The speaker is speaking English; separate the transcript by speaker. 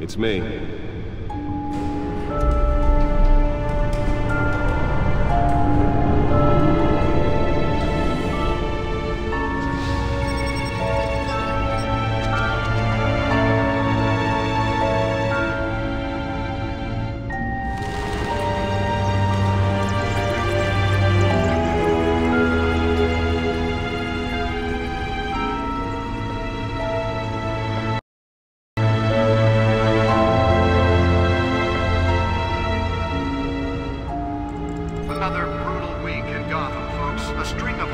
Speaker 1: It's me.
Speaker 2: another brutal week in Gotham, folks. A string of